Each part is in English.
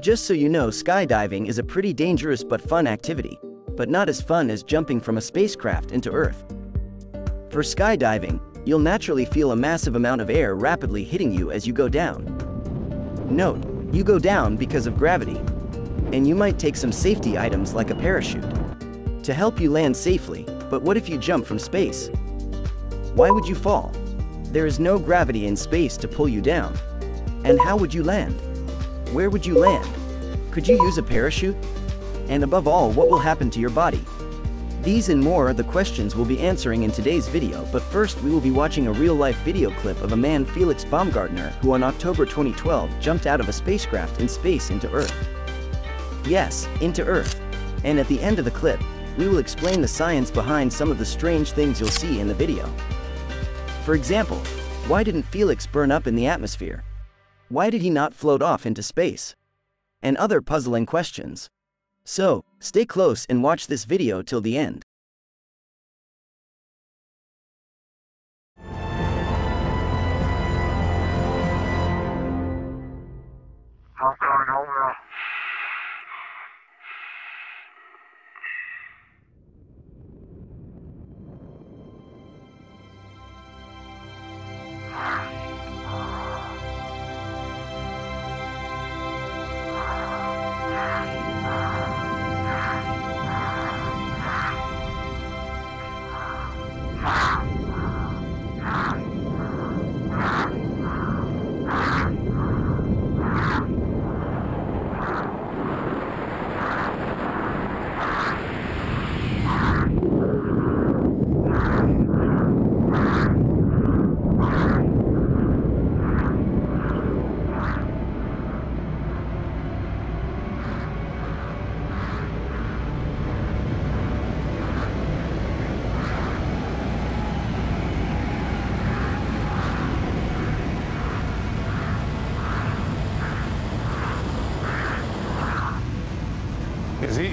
Just so you know, skydiving is a pretty dangerous but fun activity, but not as fun as jumping from a spacecraft into Earth. For skydiving, you'll naturally feel a massive amount of air rapidly hitting you as you go down. Note, you go down because of gravity, and you might take some safety items like a parachute to help you land safely, but what if you jump from space? Why would you fall? There is no gravity in space to pull you down. And how would you land? Where would you land? Could you use a parachute? And above all, what will happen to your body? These and more are the questions we'll be answering in today's video, but first we will be watching a real-life video clip of a man Felix Baumgartner who on October 2012 jumped out of a spacecraft in space into Earth. Yes, into Earth. And at the end of the clip, we will explain the science behind some of the strange things you'll see in the video. For example, why didn't Felix burn up in the atmosphere? Why did he not float off into space? And other puzzling questions. So, stay close and watch this video till the end.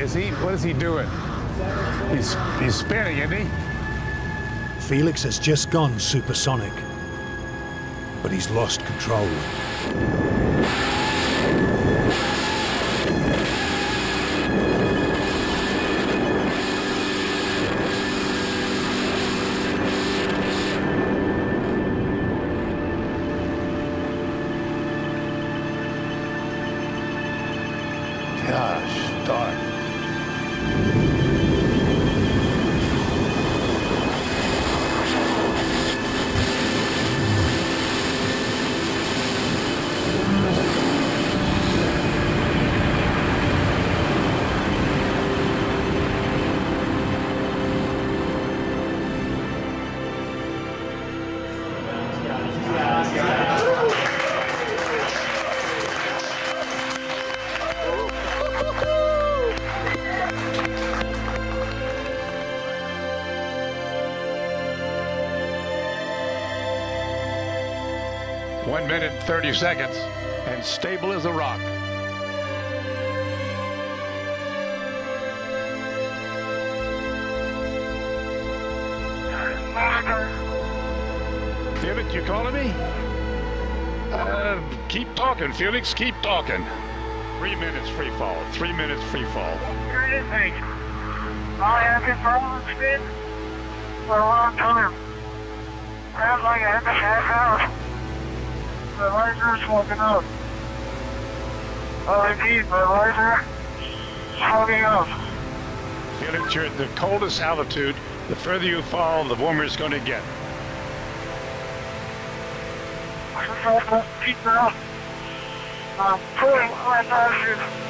Is he, what is he doing? He's, he's spinning, isn't he? Felix has just gone supersonic, but he's lost control. Minute, 30 seconds, and stable as a rock. Felix, you calling me? Uh, keep talking, Felix, keep talking. Three minutes free fall, three minutes free fall. Anything. I have been following spin for a long time. Sounds like I have a half hour. The laser is smoking up. Oh, indeed, the laser is smoking up. You're at the coldest altitude. The further you fall, the warmer it's going to get. I just have to keep it up. I'm pulling my parachute.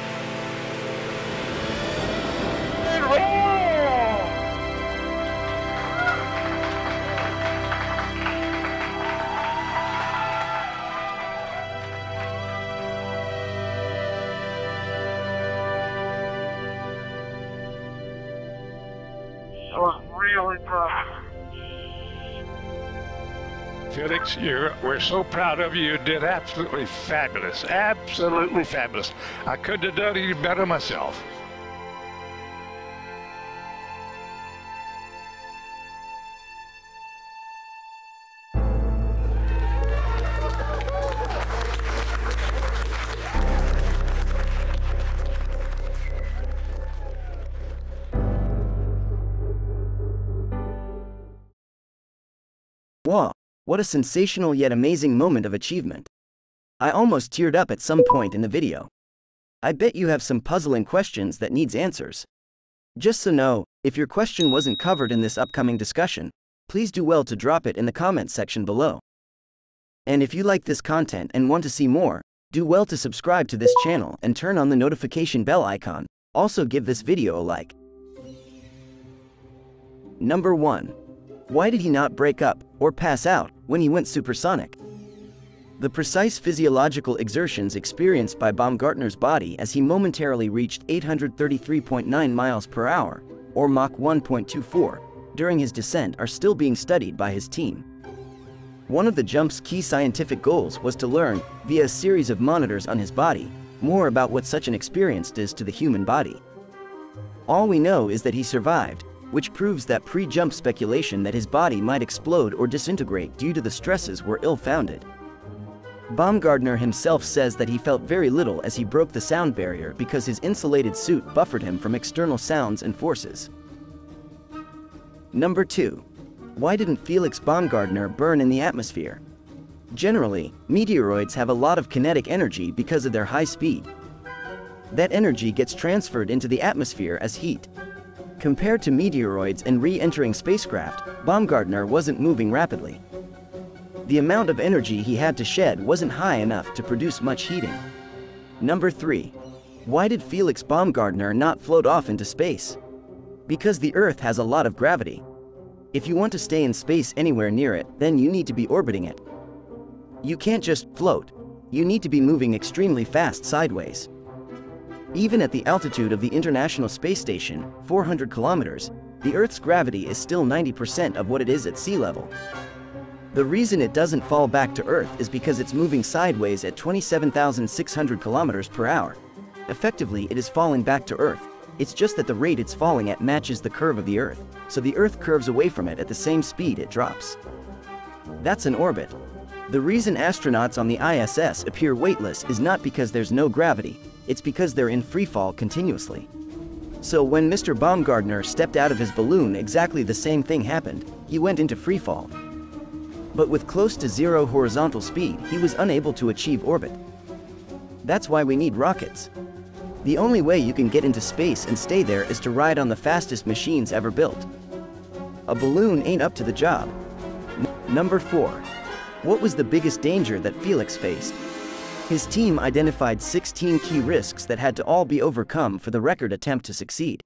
Really. Felix, you're, we're so proud of you. You did absolutely fabulous. Absolutely fabulous. I couldn't have done any better myself. Wow, what a sensational yet amazing moment of achievement. I almost teared up at some point in the video. I bet you have some puzzling questions that needs answers. Just so know, if your question wasn't covered in this upcoming discussion, please do well to drop it in the comments section below. And if you like this content and want to see more, do well to subscribe to this channel and turn on the notification bell icon. Also give this video a like. Number 1. Why did he not break up or pass out when he went supersonic? The precise physiological exertions experienced by Baumgartner's body as he momentarily reached 833.9 miles per hour, or Mach 1.24, during his descent are still being studied by his team. One of the jump's key scientific goals was to learn, via a series of monitors on his body, more about what such an experience does to the human body. All we know is that he survived, which proves that pre-jump speculation that his body might explode or disintegrate due to the stresses were ill-founded. Baumgartner himself says that he felt very little as he broke the sound barrier because his insulated suit buffered him from external sounds and forces. Number 2. Why didn't Felix Baumgartner burn in the atmosphere? Generally, meteoroids have a lot of kinetic energy because of their high speed. That energy gets transferred into the atmosphere as heat. Compared to meteoroids and re-entering spacecraft, Baumgartner wasn't moving rapidly the amount of energy he had to shed wasn't high enough to produce much heating. Number 3. Why did Felix Baumgartner not float off into space? Because the Earth has a lot of gravity. If you want to stay in space anywhere near it, then you need to be orbiting it. You can't just float. You need to be moving extremely fast sideways. Even at the altitude of the International Space Station, 400 kilometers, the Earth's gravity is still 90% of what it is at sea level. The reason it doesn't fall back to Earth is because it's moving sideways at 27,600 kilometers per hour. Effectively, it is falling back to Earth. It's just that the rate it's falling at matches the curve of the Earth, so the Earth curves away from it at the same speed it drops. That's an orbit. The reason astronauts on the ISS appear weightless is not because there's no gravity, it's because they're in freefall continuously. So when Mr. Baumgartner stepped out of his balloon exactly the same thing happened, he went into freefall, but with close to zero horizontal speed, he was unable to achieve orbit. That's why we need rockets. The only way you can get into space and stay there is to ride on the fastest machines ever built. A balloon ain't up to the job. N number 4. What was the biggest danger that Felix faced? His team identified 16 key risks that had to all be overcome for the record attempt to succeed.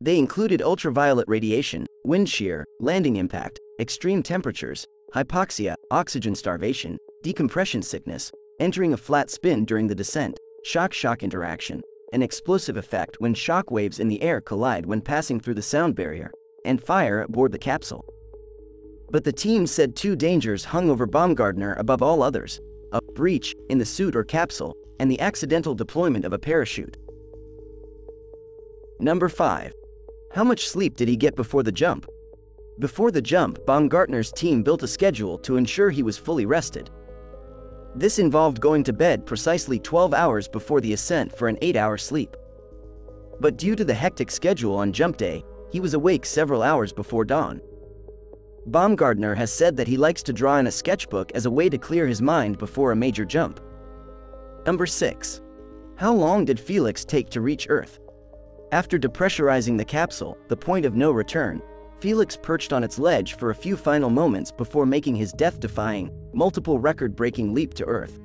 They included ultraviolet radiation, wind shear, landing impact, extreme temperatures, hypoxia, oxygen starvation, decompression sickness, entering a flat spin during the descent, shock-shock interaction, an explosive effect when shock waves in the air collide when passing through the sound barrier, and fire aboard the capsule. But the team said two dangers hung over Baumgartner above all others, a breach in the suit or capsule, and the accidental deployment of a parachute. Number 5. How much sleep did he get before the jump? Before the jump, Baumgartner's team built a schedule to ensure he was fully rested. This involved going to bed precisely 12 hours before the ascent for an 8-hour sleep. But due to the hectic schedule on jump day, he was awake several hours before dawn. Baumgartner has said that he likes to draw in a sketchbook as a way to clear his mind before a major jump. Number 6. How long did Felix take to reach Earth? After depressurizing the capsule, the point of no return, Felix perched on its ledge for a few final moments before making his death-defying, multiple record-breaking leap to Earth.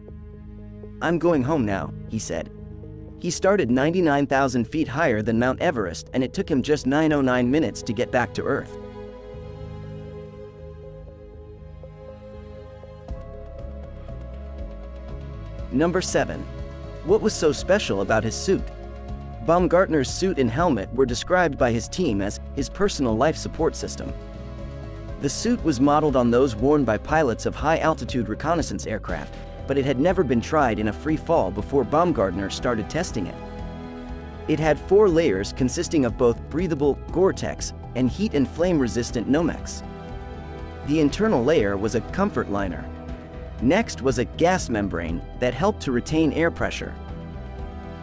I'm going home now, he said. He started 99,000 feet higher than Mount Everest and it took him just 909 minutes to get back to Earth. Number 7. What was so special about his suit? Baumgartner's suit and helmet were described by his team as his personal life support system. The suit was modeled on those worn by pilots of high-altitude reconnaissance aircraft, but it had never been tried in a free fall before Baumgartner started testing it. It had four layers consisting of both breathable Gore-Tex and heat and flame-resistant Nomex. The internal layer was a comfort liner. Next was a gas membrane that helped to retain air pressure.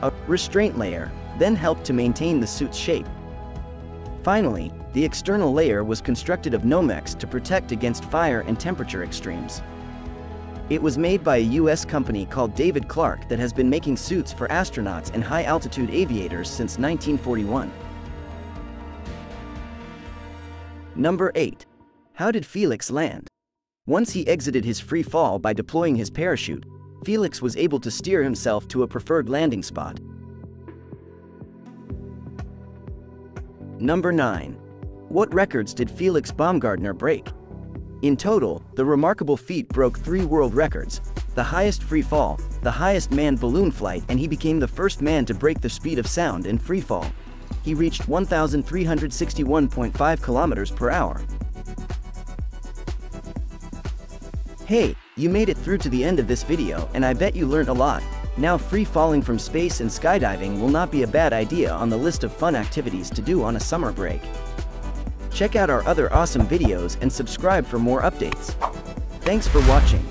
A restraint layer then helped to maintain the suit's shape. Finally, The external layer was constructed of Nomex to protect against fire and temperature extremes. It was made by a US company called David Clark that has been making suits for astronauts and high-altitude aviators since 1941. Number 8. How did Felix land? Once he exited his free fall by deploying his parachute, Felix was able to steer himself to a preferred landing spot. Number 9. What records did Felix Baumgartner break? In total, the remarkable feat broke three world records, the highest free fall, the highest manned balloon flight and he became the first man to break the speed of sound in free fall. He reached 1,361.5 kilometers per hour. Hey, you made it through to the end of this video and I bet you learned a lot. Now free falling from space and skydiving will not be a bad idea on the list of fun activities to do on a summer break. Check out our other awesome videos and subscribe for more updates. Thanks for watching.